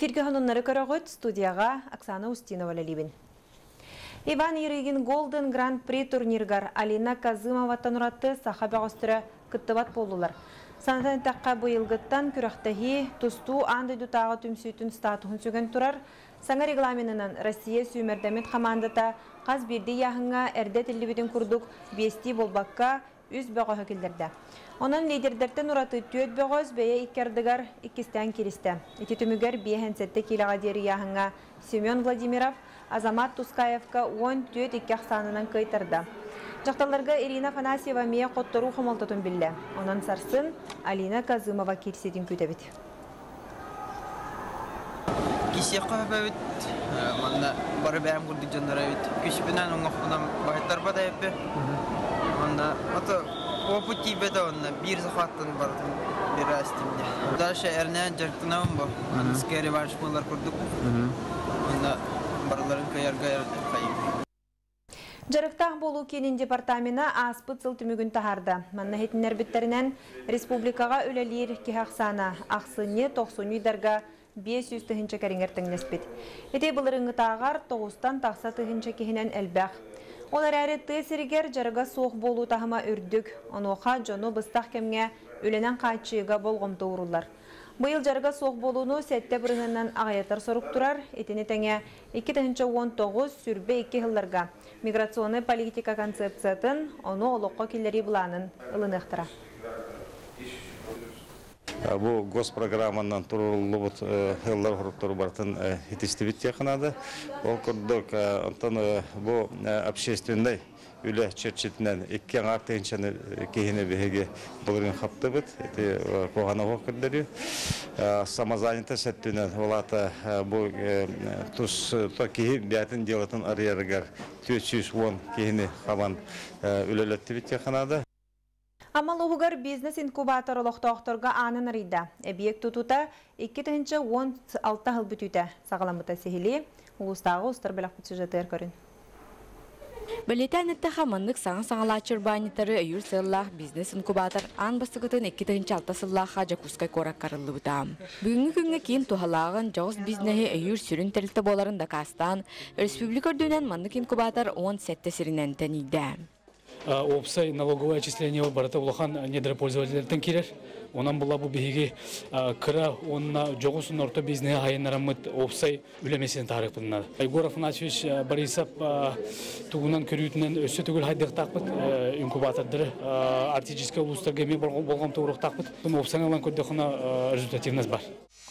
Эфирге хонуннары көрөгөт студияға Оксана Устинова ләлибин. Иван Иригин Голден Гран-при турниргар Алина Казымова тануратты сахаба гостыра кыттыбат болулар. Санатан таққа бұйылғыттан күрақтахи тусту анды дутағы түмсүйтін статуын сөген турар. Саңа регламенінен Россия сүймердемет командата қаз бірді яғыңа әрді тілібетін күрдік бести болбаққа үз хөкілдерді. Онын лидердерден ураты түйет бөғөз бәйе иккердігар иккістен киристі. Ити түмігер бейхен сәтті келаға дері яғыңа Семен Владимиров, Азамат Тускаевка 10 түйет иккех санынан кайтырды. Жақталарға Ирина Фанасьева мия қоттыру қомалтатын білі. Онан сарсын Алина Казымова керседен көтебет. Кисия қабабит, манда бары бәрім күрді жандара бит. Күшпінен оңақпынан бағыттар бада еппе. Манда аты опыт тибеті онна бір сақаттан бардым бір астимде. Дальше әрнен жарқтынауым бұл. Аныскері барышмалар күрдік. Онда барларын каярга қайып. Жарықтақ болу кенін департамена аспыт түмігін тахарды. Манна хетінер біттерінен республикаға өлелер кехақсана ақсыне 90 үйдарға 500 түхінші кәріңер тіңнеспет. Эте бұлырыңы тағар 9-тан тақса түхінші кехінен әлбәқ. Олар әрі тысыргер жарыға соқ болу тахыма үрдік. Оноға жону бұстақ кемге өленен қайтшыға болғымды ұрулар. Бұйыл жарыға соқ болуыны сәтті біріңінен ағаятар сұрық тұрар, етіне тәңе 2019 сүрбе 2 жылларға миграционный политика концепциятын оны олыққа келері бұланын ылынықтыра. Бу госпрограмманан турулубут хыллар хуруктор бартын хитистибит якынады. Ол курдук онтон бу общественный. Эти когана хокырдыры. Самозанято сеттүнен олата бу тус то кихи биятын делатын арьергар 410 кихини хаман үлелеттибит якынады. Амал уғығар бизнес инкубатор олықтауқтырға анын рейді. Әбиек тұтута 2-10 хыл бүтуті сағаламыта сехілі. Улыстағы ұстар білақ сюжетер көрін. Білетен әтті қаманлық саңа саңалачыр банитары өйір сыллақ бизнес инкубатор ан басығытын 2-6 сыллаққа жакускай корак қарылы бұтам. Бүгінгі күнге кейін тухалағын жоғыз бизнесі өйір сүрін тәрілті боларында кастан, республикар дөнен мандық инкубатор 10 сәтті сірінен тәнейді. Э, опсай налоговое отчисление оборота улахан недропользователь тенкилер Онан була бу биһиги кыра онна жогусун орто бизнес хайынарамыт опсай үлемесен тарих булнар. Егоров Афанасьевич Борисов тугунан көрүтүнөн өссө түгүл хайдык такпыт инкубатордыр артистический улустарга эме болгон туурук такпыт. Бу опсай алан көдөхүнө результативность бар.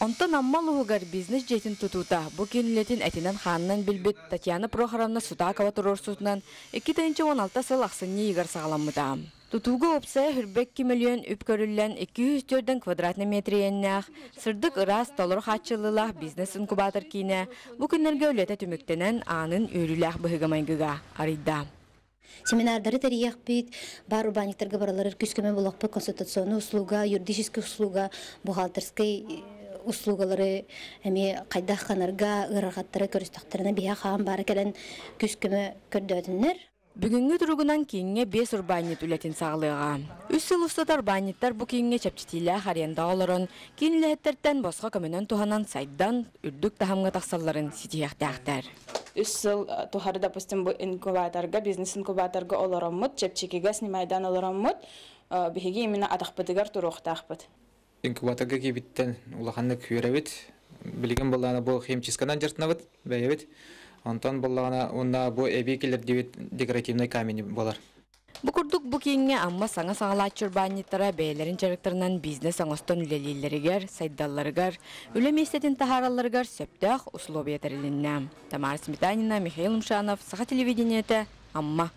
Онтон аммал угар бизнес жетин тутута. Бу кинилетин этинен ханнан билбит Татьяна Прохоровна Сутакова турорсутунан 2016 сыл аксынны игар сагаламмыта. Тутуга опса хүрбек миллион үп көрүллен 200 төрден квадратный метриеннах, сырдык ырас толор хатчылылах бизнес инкубатор кине, бу күннерге өлете түмүктенен анын өрүлах быһыгамайгыга арыйда. Семинардары тарих бит, бар урбаниктарга баралар күскеме болохпы консультационный услуга, юридический услуга, бухгалтерский услугалары эми кайдах ханарга ырагаттары көрүстактарына бия хаан бары келен күскеме. Бүгүнгү туругунан кийинге бес урбанит үлетин саглыга. Үс сыл устатар баниттар бу кийинге чепчитиле харенда олорон, кинилеттерден босқа көмөнөн туханан сайдан үрдүк тахамга таксалларын ситияктактар. үс сыл тухары допустим бу инкубаторга бизнес инкубаторга олороммут чепчикиге снимайдан олороммут биһиги именно атахпытыгар туруохтаахпыт инкубаторга кибиттен улаханнык күрәбит билген буллана бу химчискадан жыртнабыт бәйбит онтон буллагана унна бу эбикилер дебит декоративный камень болар Бу курдук бу амма саңа саңалаачыр банниттара бээлерин жарыктарынан бизнес оңостон үлелилеригер, сайдалларыгар, үлеместетин тахаралларыгар сөптөх условия терилинне. Тамара Сметанина, Михаил Мшанов, Саха телевидениете, Амма.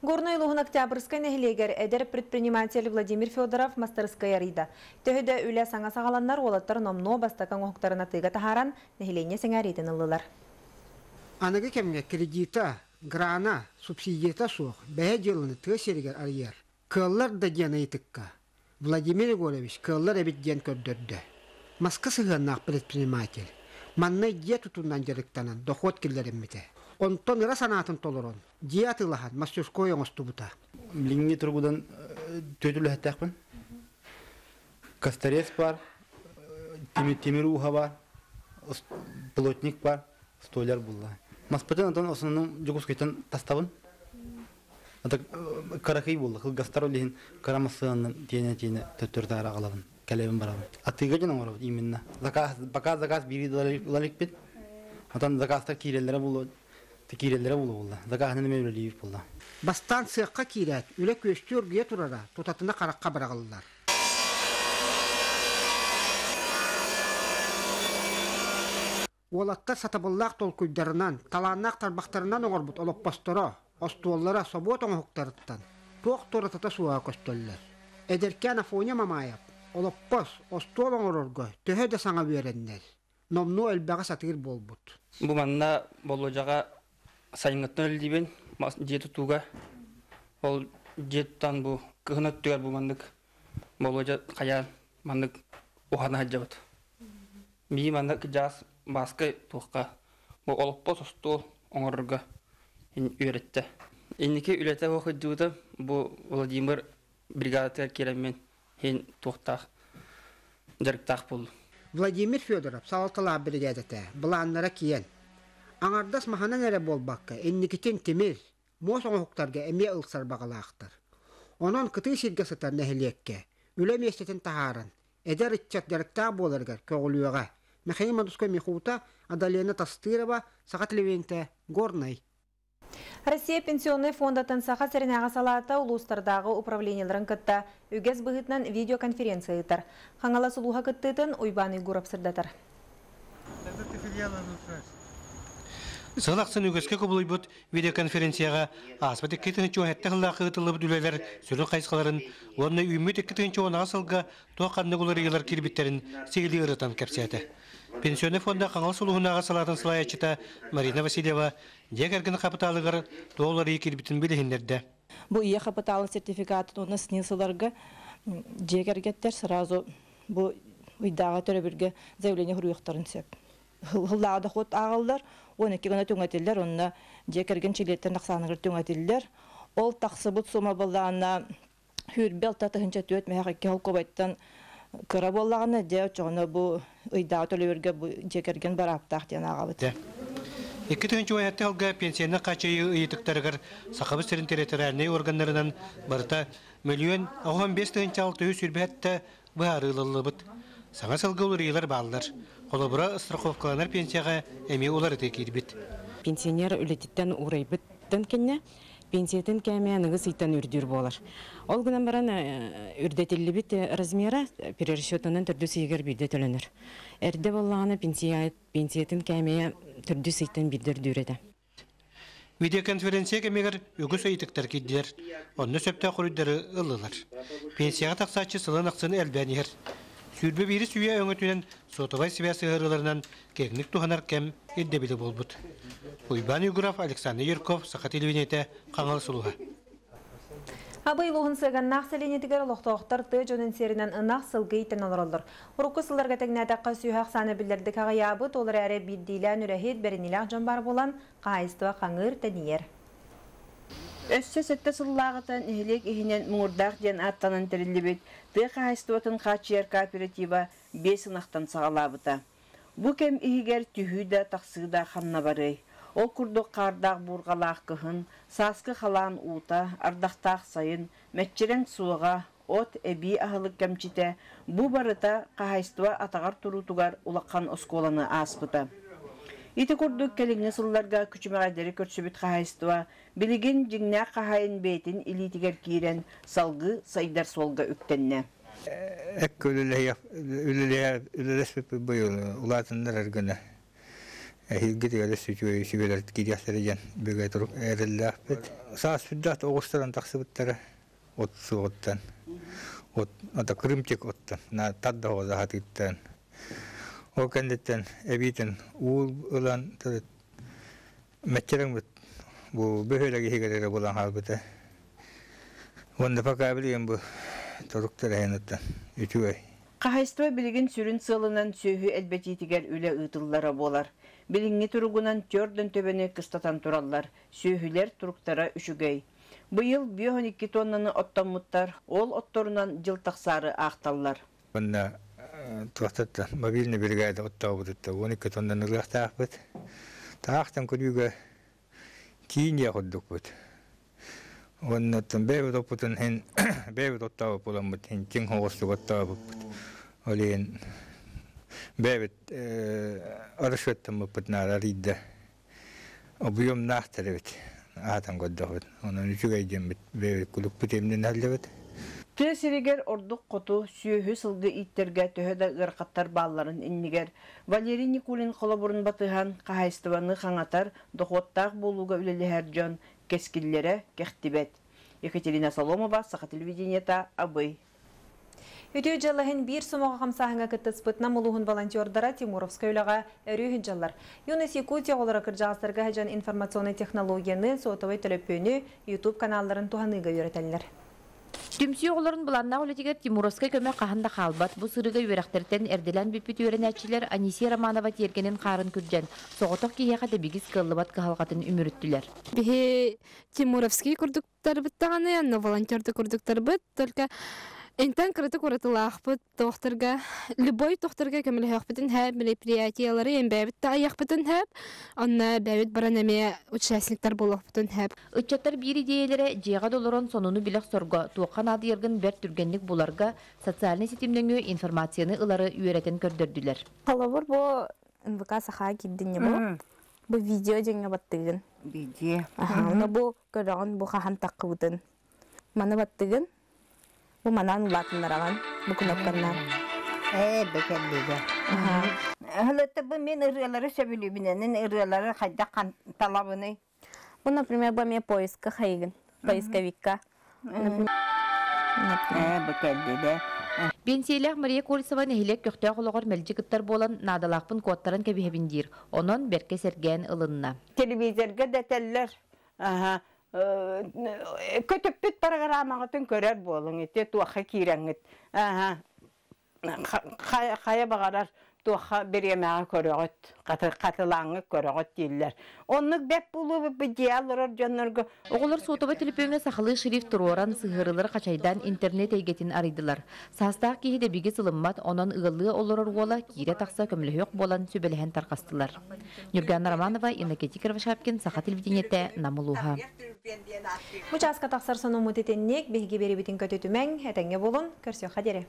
Горной Лугун Октябрьской нехилегер эдер предприниматель Владимир Федоров мастерская рида. Төһөдө үле саңа сагаланнар олаттар номно бастакан оқтарына тыга тахаран нехилене сеңәритен ылылар. Аныгы кемге кредита, грана, субсидията суох, бәһә жылыны тыга серигер арьер. Кыллар да дияна итыкка. Владимир Егорович кыллар эбит диен көрдөрдө. Маска сыгыннак предприниматель. Манна дия тутундан жарыктанан доход киллереммите. Онтон ыра санатын толорон. Дия тылахан мастерской оңостубута. Билинги тургудан төтүлү хаттакпын. Кастарес бар, темир темир уха бар. плотник бар, столяр булла. Маспытын осының жүгіс кетен таставын. Ата каракай булла, кылгастар олейін карамасының тиене-тиене төттөрді ара қалабын. Кәлебін барабын. Атыға жана барабын, именно. Заказ, пока заказ бири долалик бит. Атан заказтар булу, киреллere булу булла. Заказны неме үлелиев булла. Бастан сыаққа кирәт, үле көстер ге турара, тутатына қараққа барағылылар. Олатта сатабыллақ толкуйдарынан, таланнақ тарбақтарынан оңырбыт олоппастора, остуоллара собот оңықтарыттан, тоқ торатата суға көстөллер. Эдеркен афоня мамайап, олоппас, остуол оңырорго, төһө да саңа береннер. Номну элбәға сатыр болбут. Бу манна боложага сайыңыттан өлдибен жеті туга ол жеттан бу кыхынат түгер бу мандык боложа каян мандык ухана хаджабыт ми мандык жас баскы туққа бу олоппо состу оңорга ин үйретте инники үлете оқыдуута бу Владимир бригадатер керемен хин туқтақ жарықтақ бұл Владимир Федоров салтала бригадата, буланнара киен. Аңардас махана нере болбакка, энникитен темир, мос оңуктарга эме ылсар багалаактар. Онон кыты сирге сытар нехилекке, үлем естетен тахаран, эдер итчат деректа боларгар көгүлүга. Механима дуско михута, Адалена Тастырова, Сахат Левенте, Горный. Россия пенсионный фондатын саха сәрінәға салата улустардағы управленияларын кытта үгез бұғытнан видеоконференция ыйтар. Хаңала сулуға кыттытын уйбаны гурап сырдатар. Сылақсын үгіске көбілейбіт видеоконференцияға аспат 2-ші өңетті қыллақы ұтылып дүлелер сүрін қайсқаларын, онына үміт 2-ші оңаға сылға тоққанны құлар елар кирбиттерін сегілі ұрытан кәпсияты. Пенсионный фонда қаңал сұлуғынаға салатын сылаячыта Марина Васильева дегерген қапыталығыр доллары кирбитін білігіндерді. Бу ие капиталын сертификатын оны снилсыларга жегергеттер сразу бу уйдага төрөбүргө заявление хуруяктарын сеп. Хыллаада хот агылдар, 12 гана төңөтелдер, онна жекерген чилеттер наксаныгыр төңөтелдер. Ол таксыбыт сума боллаана хүрбел татыгынча төт мэхакке холкобайттан кыра боллаганы же чоно бу уйдага төлөбүргө бу жекерген бараптак ден агабыт. Екі түнчі ойатты алға пенсияны қачайы ұйытықтарығыр сақабы сірін территориальный органдарынан барыта миллион 15 түнчі алты үс үрбәтті бұғарылылы бұд. Саңа сылғы олар елер балылар. Қолыбыра страховкаланар пенсияға әме олар өте кейдібіт. пенсионер үлетиттен урайбыттан кенне пенсиятын кәме нығыз ыйтан үрдүр болар. Ол гынан баран үрдетилибит размера перерасчетынан түрдү сыйгар бирде төлөнөр. Эрде боллаганы пенсия пенсиятын кәме түрдү сыйтан бирдер дүрәдә. Видеоконференция кемегер үгіс өйтіктер кейділер. Онны сөпті құрыдары ылылар. Пенсияға тақсатчы сылын ақсын әлбәнігер. Сүрбе бири сүйе өңөтүнен сотовай себя сыгырыларынан кегник туханар кем иддебили болбут. Уйбан Югуров, Александр Юрков, Сахат Илвинете, Қаңал Сулуға. Абый луғын сыған нақ сәленетігер лоқтоқтар ты жөнін серінен ынақ сылғы итін олырылыр. Ұрықы сыларға тәгнәтаққа сүйхақ саны білдерді қағаябыт, олар әрі биддейлән үрәхет бәрініләқ жан бар болан қайыстыва қаңыр тәнiyер. Өссө сетте сыллағытын ихилек ихинен мұңырдақ ден аттанын тірілібет, ты қайыстуатын қачияр кооператива бес ынақтан сағалабыта. Бу кем ихигер түхі да тақсығы да қанна бары. Ол күрдік қардақ бұрғалақ кыхын, сасқы халан ута, ардақтақ сайын, мәтчерен суыға, от әбі ахылық кәмчите, бу барыта атағар осколаны аспыта. Ити күрдік кәліңі сылларға күчімәғадері көрсөбіт қағайстыва, білеген жіңнә қағайын бейтін илитігер киірен салғы сайдар солға үктенне. Әккі үлілес бұйыл, ұлатындар әргіні. Әхилге тегелі сүтүе сүгелер кидиястереген бөгө туруп эриллахпет. Саас бүддат оғыстаран тақсыбыттары от суғыттан. От ата крымчек оттан. На тадда хоза хатыттан. О кәндеттен әбитен уул ылан тырыт. Мәтчерен бит. Бу бөхөлеге хигелере булан халбыта. Онда пока билген бу туруктар әйнаттан. Үтүгөй. Қағайстыва білген сүрін сылынан сөйі әлбәтетігер үлі ұйтыллары болар. Біліңі тұрғынан төрдін төбені кыстатан тураллар, сөйілер туруктара үшігей. Бұйыл 5-12 тоннаны оттамыттар, ол отторунан жыл тақсары ақталлар. Бында туақтаттан мобильный бригада оттаабытытта он икки тондан ылыахтаахпыт таахтан күрүүгө кийин яходдукпут оннаттан бэбит оппутун хен бэбит оттаабыт буламмыт хен тиң хоғостук оттаабыппыт олиен бэбит арышуаттаммыппыт наара ридда обуем наахтарыбыт аатан годдохбут онон үчүгайдембит бэбит кулукпут эмнен аллабыт Тө сиригер ордук коту сүйөһү сылгы иттерге төһө да ыркаттар балларын иннигер. Валерий Никулин колобурун батыхан кахайстыбаны хаңатар дохоттаах болууга үлелехер жон кескиллере кехтибет. Екатерина Соломова, Саха телевидениета, Абый. Үтүү жаллахын бир сомоға қамсағыңа кіттіспытна мұлуғын волонтердара Тимуровская үліға жаллар. Юнес Якутия олара кіржағыстарға хәжан информационный технологияны сотовой төлөпөні YouTube каналларын туғаныға үйретелілер. Түмсүй оғыларын бұланна олетігер Тимуровскай көмі қағында қалбат. Бұл сырыға үйрәқтерттен әрділән бүппіт үйренәтчілер Анисия Романова тергенін қарын күрден. Соғытық кейеға да бігіз кыллыбат кығалғатын үміріттілер. Бихи Тимуровский курдуктар биттаганы, но волонтерды курдуктар бит, только Энтен кырыты куратылаахпыт тохтарга любой тохтарга көмөлөөхпүтүн хэп мероприятиялары эмбэбит та аяхпытын хэп онна бэбит баран эме участниктар болохпутун хэп Үтчаттар бір идеялері жеға долорон сонуну билек сорго туаққан ады ергін бәр түргенлік бұларға социальный сетимнеңі информацияны ылары үйрәтен көрдірділер. Халавар бу НВК саха киддине бу. Бу видео жеңе баттыгын. Видео. Аха, уна бу көрөгөн бу хахан таккыбытын. Маны баттыгын. Бу манан улатындараган бу кнопканнар. Э, бекеллиге. Хылытты бу мен ырыалары сөбүлү биненин ырыалары хайда кан талабыны. Бу, например, бу ме поиска хайгын. Поисковикка. Э, бекеллиге. Пенсиялах Мария Колесова нехилек көқтө қолығыр мәлжігіттар болан надалақпын кодтарын кәбихебіндер. Онон берке серген ылынна. Телевизорга детеллер. Ага. Көтөппүт программағытын көрер болың, ете туаққа кирәңіт. Ага. Қая бағарар туаққа беремеға көрөгөт, қатылаңы көрөгөт дейілер. Онны бәп бұлы бұдиял ұрар жонларға. Оғылар сотоба телепөңе сақылы шрифт туроран сығырылар қачайдан интернет әйгетін арыдылар. Састақ кейі де биге сылыммат, онан ұғылы олырыр ола кире тақса көмілі болан сөбеліхен тарқастылар. Нюргана Романова, Иннакети Кирвашапкин, Саха телевидениете, Намылуха. Участка тақсар сону мұтетеннек беге бері бітін көтетімен әтәңе болын көрсе қадері.